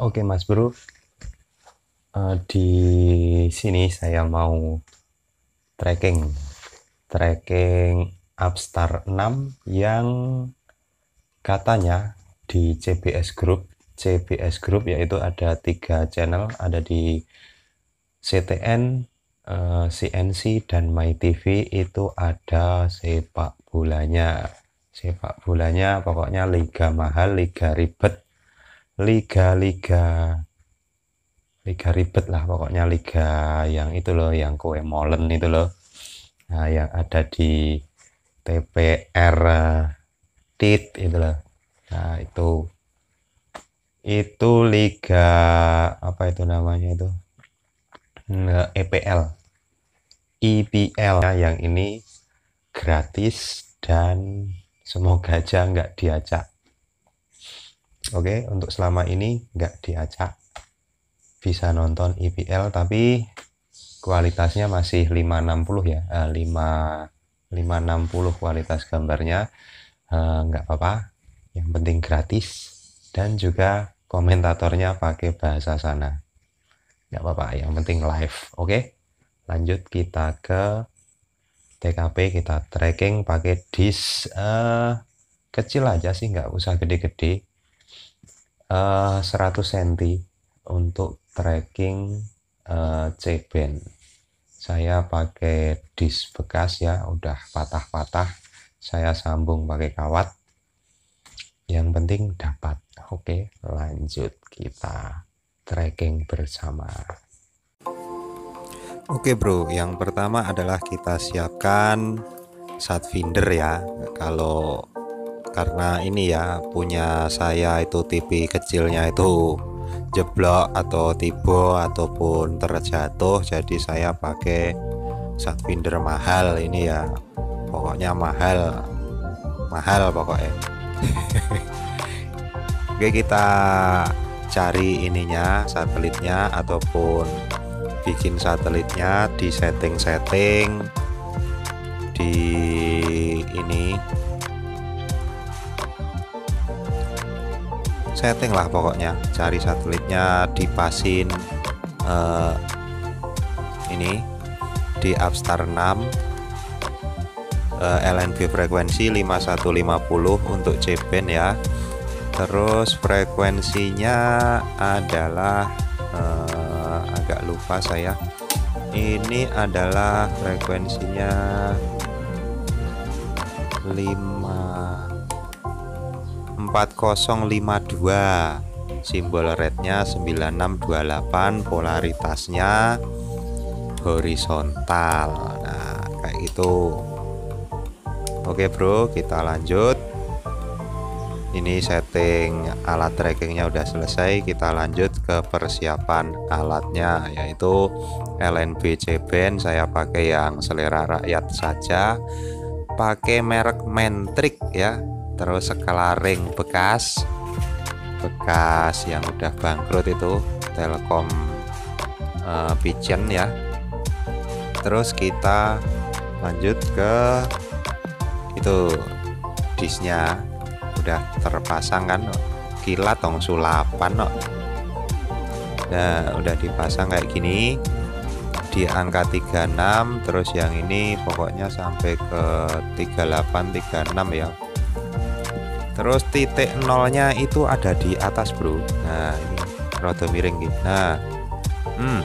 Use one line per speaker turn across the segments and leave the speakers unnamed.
Oke Mas Bro. Eh, di sini saya mau tracking tracking Upstar 6 yang katanya di CBS Group CBS Group yaitu ada tiga channel ada di CTN eh, CNC dan MyTV itu ada sepak bolanya sepak bolanya pokoknya liga mahal liga ribet liga-liga liga. Ribet lah pokoknya. Liga yang itu loh yang kue molen itu loh. Nah yang ada di TPR TIT itu loh. Nah itu. Itu liga apa itu namanya itu? EPL IPL nah, yang ini gratis dan semoga aja nggak diajak Oke, untuk selama ini nggak diacak bisa nonton IPL tapi kualitasnya masih 560 ya, uh, 5 560 kualitas gambarnya uh, nggak apa-apa. Yang penting gratis dan juga komentatornya pakai bahasa sana. Nggak apa-apa, yang penting live. Oke. Lanjut kita ke TKP kita tracking pakai disk uh, kecil aja sih nggak usah gede-gede uh, 100 cm untuk tracking uh, C-band. Saya pakai disk bekas ya udah patah-patah. Saya sambung pakai kawat. Yang penting dapat. Oke lanjut kita tracking bersama. Oke bro, yang pertama adalah kita siapkan sat finder ya. Kalau karena ini ya punya saya itu TV kecilnya itu jeblok atau tibo ataupun terjatuh jadi saya pakai finder mahal ini ya. Pokoknya mahal mahal pokoknya. Oke kita cari ininya satelitnya ataupun bikin satelitnya di setting-setting di ini setting lah pokoknya. Cari satelitnya dipasin uh, ini di Upstar 6 uh, LNB frekuensi 5150 untuk C-band ya. Terus frekuensinya adalah uh, agak lupa saya. Ini adalah frekuensinya 5 4052 simbol rednya 9628 polaritasnya horizontal. Nah kayak gitu. Oke bro kita lanjut. Ini setting alat trackingnya udah selesai. Kita lanjut ke persiapan alatnya yaitu LNB C-band. Saya pakai yang selera rakyat saja. Pakai merek Mentric ya terus sekelaring bekas. Bekas yang udah bangkrut itu Telkom uh, Pigeon ya. Terus kita lanjut ke itu disnya udah terpasang kan kilat tong sulapan no. nah udah dipasang kayak gini di angka 36 terus yang ini pokoknya sampai ke 38 36 ya terus titik nolnya itu ada di atas bro. Nah ini rada miring gitu. Nah hmm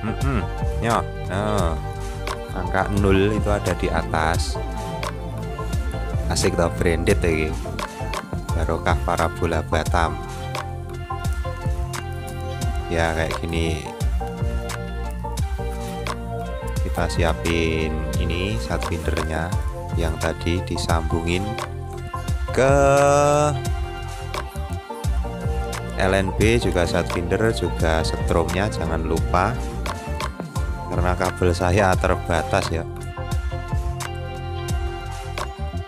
hmm, hmm. ya nah. angka 0 itu ada di atas. Asik tau branded ya barokah parabola Batam. Ya kayak gini. Kita siapin ini saat pindernya. Yang tadi disambungin ke LNB juga saat finder juga setrumnya jangan lupa. Karena kabel saya terbatas ya.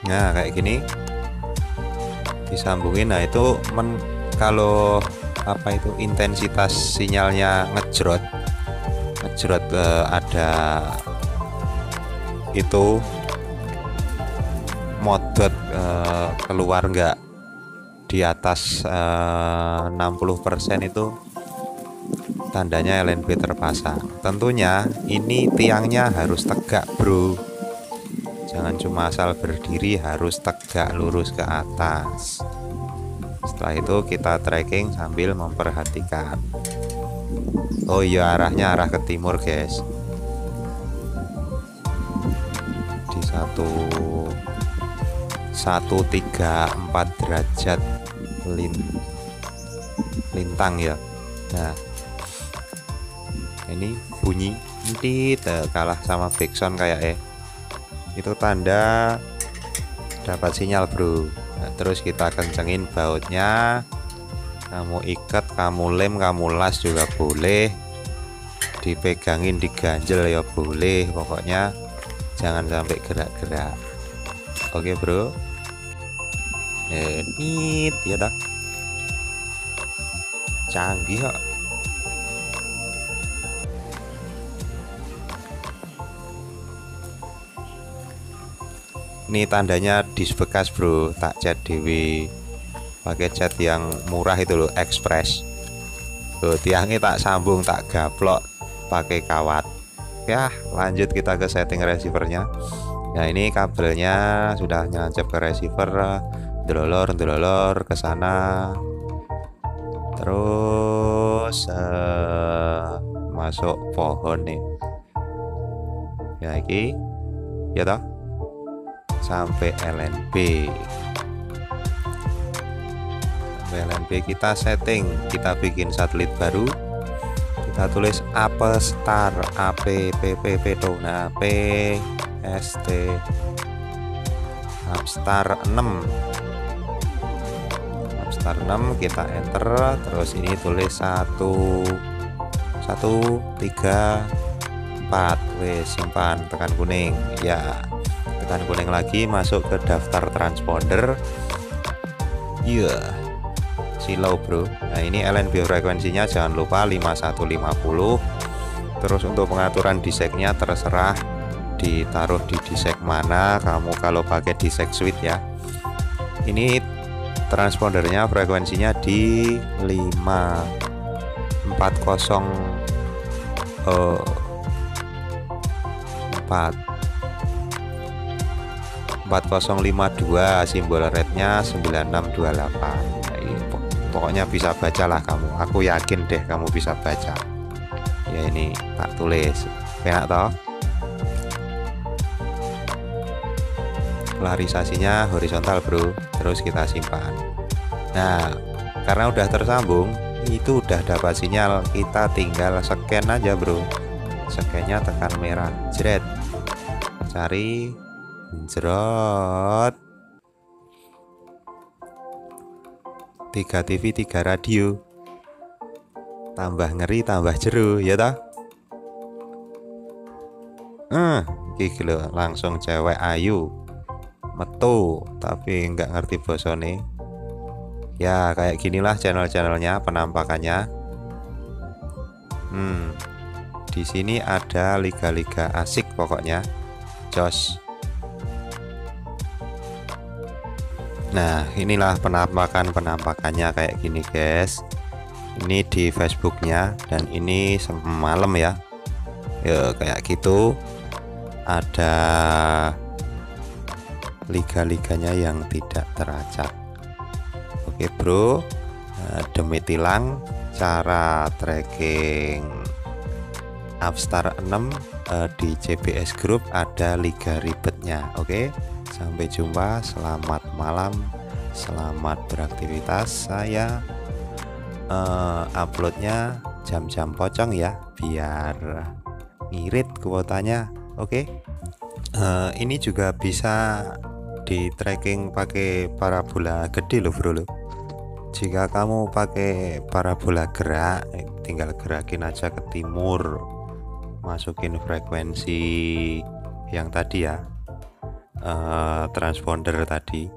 Nah kayak gini. Disambungin. Nah itu men kalau apa itu intensitas sinyalnya ngejrot ngejrot eh, ada itu modot uh, keluar nggak di atas eh, 60% itu tandanya LNB terpasang. Tentunya ini tiangnya harus tegak bro. Jangan cuma asal berdiri harus tegak lurus ke atas. Setelah itu kita tracking sambil memperhatikan. Oh iya arahnya arah ke timur guys. Di satu satu tiga empat derajat lin lintang ya. Nah ini bunyi nanti kalah sama backsound kayak eh. Itu tanda dapat sinyal bro. Nah, terus kita kencengin bautnya. Kamu ikat kamu lem kamu las juga boleh. Dipegangin diganjel ya boleh. Pokoknya jangan sampai gerak-gerak oke bro. Eh, nit ya tak canggih kok. Ini tandanya dis bekas bro. Tak cat dewi pakai cat yang murah itu loh express. Tuh tiangnya tak sambung tak gaplok pakai kawat. Ya lanjut kita ke setting receivernya nah ini kabelnya sudah nyancap ke receiver dolor dolor ke sana. Terus uh, masuk pohon nih. Ya ini ya toh? Sampai LNB sampai LNB kita setting. Kita bikin satelit baru. Kita tulis apa star. APPP to nah P ST Upstar 6 Upstar 6 kita enter. Terus ini tulis 1 1 3 4 wes simpan tekan kuning. Ya tekan kuning lagi masuk ke daftar transponder. Iya yeah. silau bro. Nah ini LNB frekuensinya jangan lupa 5150 terus untuk pengaturan diseknya terserah ditaruh di disek mana kamu kalau pakai disek switch ya. Ini transpondernya frekuensinya di 5 40 uh, 4 4052 simbol rednya 9628 nah, ini, pokoknya bisa bacalah kamu. Aku yakin deh kamu bisa baca. Ya ini tak tulis. Enak toh polarisasinya horizontal bro terus kita simpan nah karena udah tersambung itu udah dapat sinyal kita tinggal scan aja bro scannya tekan merah jret cari Jerot. Tiga TV, tiga radio. Tambah ngeri, tambah jeru, ya toh? Eh, iki langsung cewek ayu. Metu, tapi nggak ngerti bosone. Ya, kayak ginilah channel-channelnya, penampakannya. Hmm. Di sini ada liga-liga asik pokoknya. Jos. Nah inilah penampakan-penampakannya kayak gini guys Ini di Facebooknya dan ini semalam ya Ya kayak gitu Ada liga-liganya yang tidak teracak Oke bro nah, Demi tilang cara tracking Upstar 6 eh, di CBS Group ada liga ribetnya oke? Sampai jumpa, selamat malam, selamat beraktivitas. Saya uh, uploadnya jam-jam pocong ya, biar ngirit kuotanya. Oke, okay? uh, eh, ini juga bisa di tracking pakai parabola gede loh bro lo. Jika kamu pakai parabola gerak, tinggal gerakin aja ke timur, masukin frekuensi yang tadi ya. Uh, transponder tadi.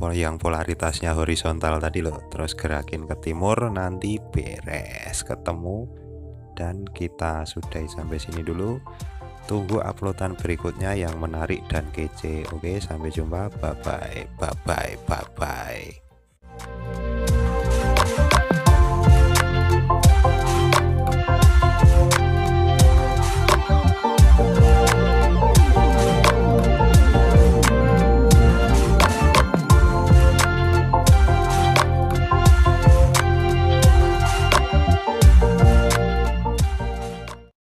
Yang polaritasnya horizontal tadi loh terus gerakin ke timur nanti beres ketemu. Dan kita sudahi sampai sini dulu tunggu uploadan berikutnya yang menarik dan kece. Oke sampai jumpa. Bye bye bye bye bye bye